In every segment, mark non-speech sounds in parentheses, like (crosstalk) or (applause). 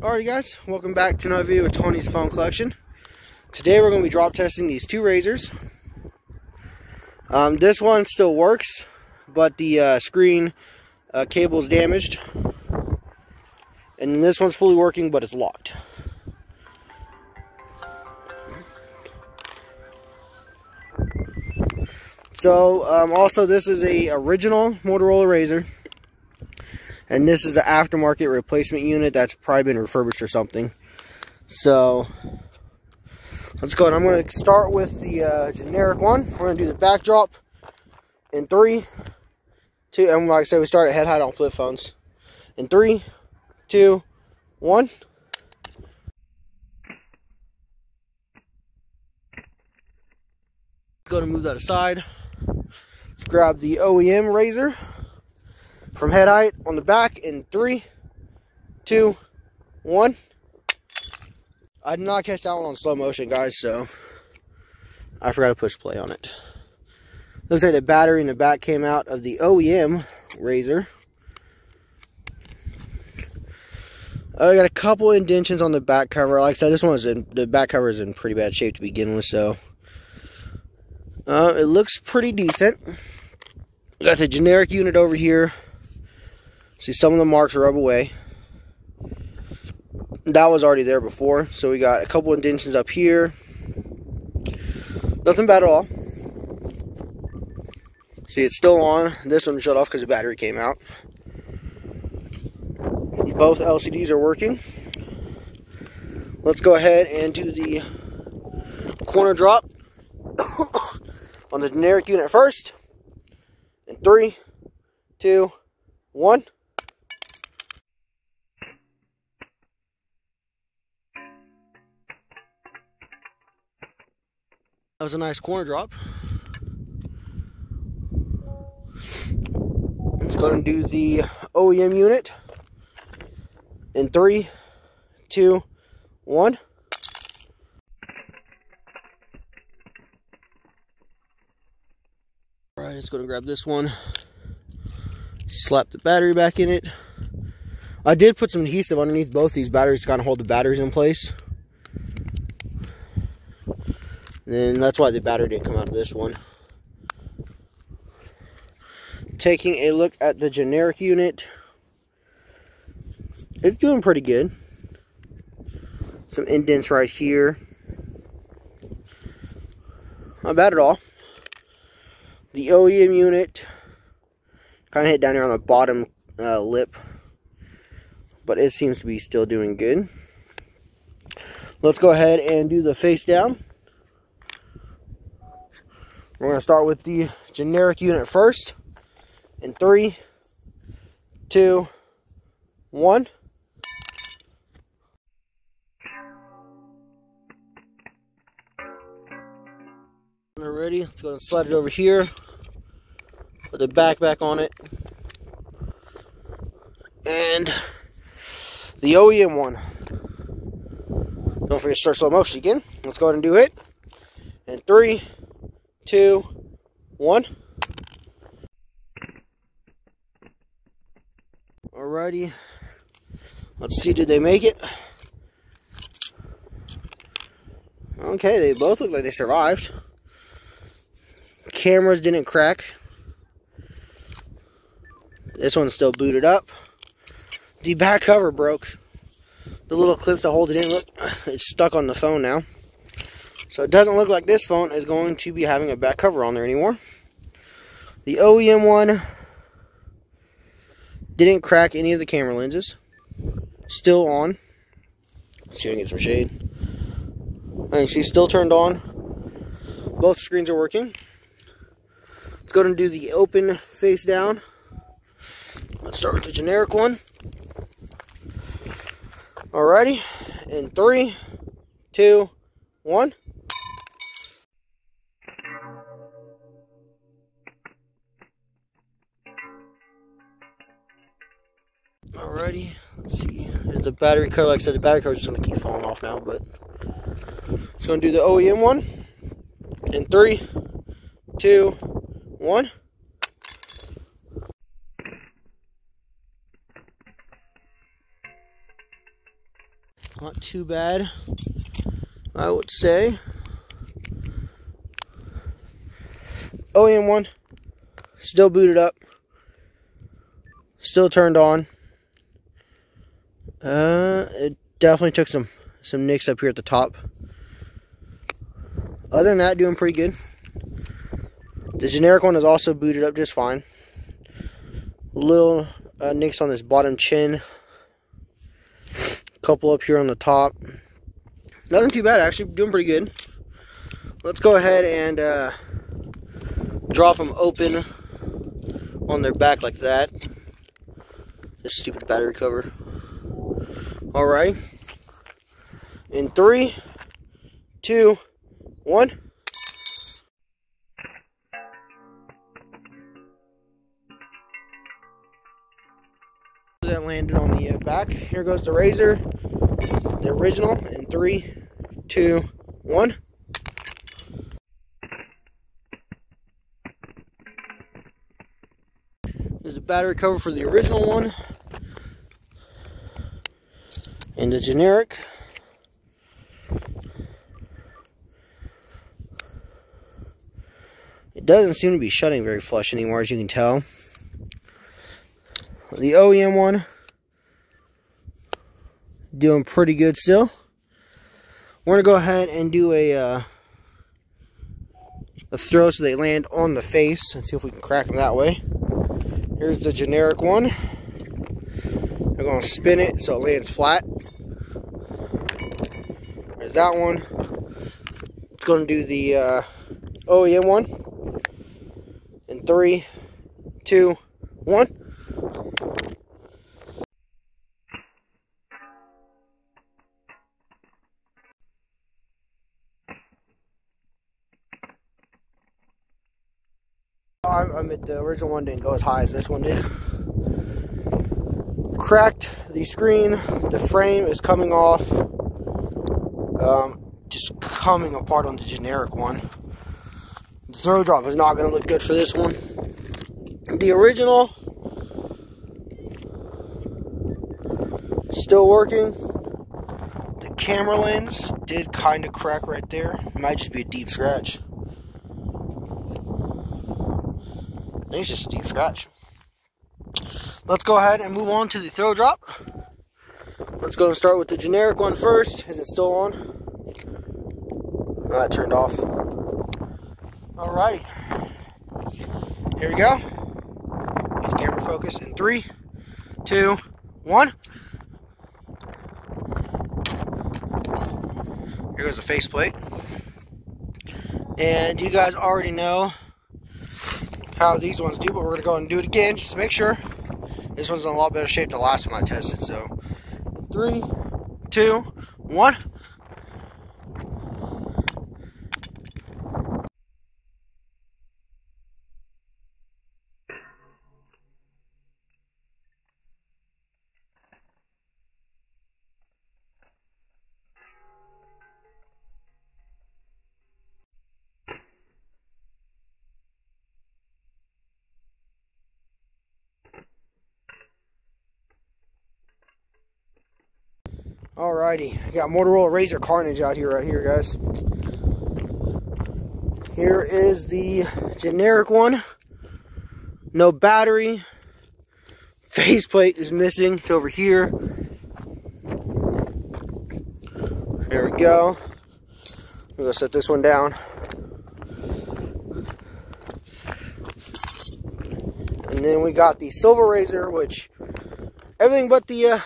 Alrighty guys, welcome back to another video of Tony's Phone Collection. Today we're going to be drop testing these two Razrs. Um, this one still works, but the uh, screen uh, cable is damaged. And this one's fully working, but it's locked. So, um, also this is a original Motorola Razr. And this is the aftermarket replacement unit that's probably been refurbished or something. So, let's go. And I'm going to start with the uh, generic one. We're going to do the backdrop in three, two, and like I said, we start at head height on flip phones. In three, two, one. Going to move that aside. Let's grab the OEM Razr from head height on the back in three, two, one. I did not catch that one on slow motion, guys, so I forgot to push play on it. Looks like the battery in the back came out of the OEM Razr. Oh, I got a couple indentions on the back cover. Like I said, this one is in the back cover is in pretty bad shape to begin with, so uh, it looks pretty decent. Got the generic unit over here. See some of the marks rub away. That was already there before, so we got a couple indentions up here. Nothing bad at all. See, it's still on. This one shut off because the battery came out. Both LCDs are working. Let's go ahead and do the corner drop on the generic unit first. In three, two, one. That was a nice corner drop. Let's go and do the OEM unit in three, two, one. Right, let's go and grab this one. Slap the battery back in it. I did put some adhesive underneath both these batteries to kind of hold the batteries in place. And that's why the battery didn't come out of this one. Taking a look at the generic unit. It's doing pretty good. Some indents right here. Not bad at all. The OEM unit kind of hit down here on the bottom uh, lip. But it seems to be still doing good. Let's go ahead and do the face down. We're going to start with the generic unit first. In three, two, one. Alrighty, let's go and slide it over here. Put the back back on it. And the OEM one. Don't forget to start slow motion again. Let's go ahead and do it. And three, two, one. Alrighty. Let's see, did they make it? Okay, they both look like they survived. Cameras didn't crack. This one's still booted up. The back cover broke. The little clips that hold it in, look, (sighs) it's stuck on the phone now. So it doesn't look like this phone is going to be having a back cover on there anymore. The OEM one didn't crack any of the camera lenses. Still on. Let's see if I can get some shade. And she's still turned on. Both screens are working. Let's go and do the open face down. Let's start with the generic one. Alrighty. In three, two, one. Alrighty, let's see. Here's the battery cover. Like I said, the battery cover is just to keep falling off now, but it's to do the OEM one. In three, two, one. Not too bad, I would say. Oh, OEM one, still booted up, still turned on. Uh, it definitely took some some nicks up here at the top. Other than that, doing pretty good. The generic one is also booted up just fine. Little uh, nicks on this bottom chin. A couple up here on the top. Nothing too bad, actually. Doing pretty good. Let's go ahead and uh, drop them open on their back like that. This stupid battery cover. Alright. In three, two, one. Landed on the uh, back. Here goes the Razr, the original. In three, two, one. There's a battery cover for the original one. And the generic. It doesn't seem to be shutting very flush anymore, as you can tell. The OEM one, doing pretty good still. We're going to go ahead and do a, uh, a throw so they land on the face. Let's see if we can crack them that way. Here's the generic one. I'm going to spin it so it lands flat. There's that one. It's going to do the uh, OEM one three, two, one. The original one didn't go as high as this one did. Cracked the screen, the frame is coming off, um, just coming apart on the generic one. The throw drop is not going to look good for this one. The original, still working. The camera lens did kind of crack right there. Might just be a deep scratch. It's just a deep scratch. Let's go ahead and move on to the throw drop. Let's go and start with the generic one first. Is it still on? Ah, that turned off. Alright. Here we go. His camera focus in three, two, one. Here goes the faceplate. And you guys already know how these ones do, but we're gonna go and do it again just to make sure. This one's in a lot better shape than the last one I tested. So, three, two, one. Alrighty, I got Motorola Razr Carnage out here right here, guys. Here is the generic one. No battery. Faceplate is missing. It's over here. There we go. I'm gonna set this one down. And then we got the Silver Razr, which everything but the uh,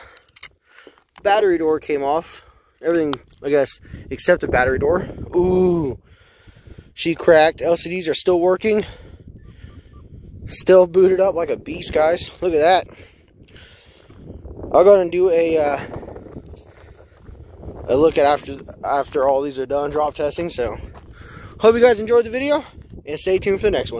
battery door came off. Everything, I guess, except the battery door. Ooh. She cracked. LCDs are still working. Still booted up like a beast, guys. Look at that. I'll go and do a uh, a look at after after all these are done drop testing. So, hope you guys enjoyed the video and stay tuned for the next one.